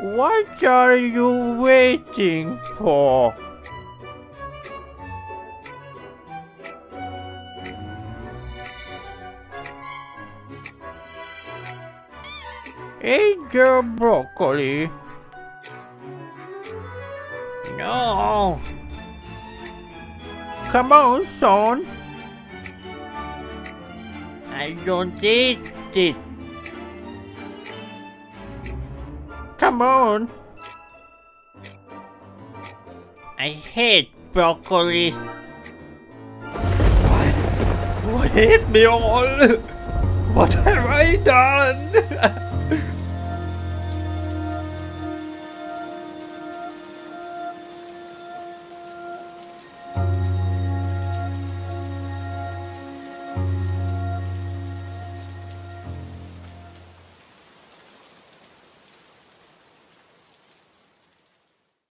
What are you waiting for? Eat your broccoli. No. Come on, son. I don't eat it. Come on. I hate broccoli. What What hit me all? What have I done?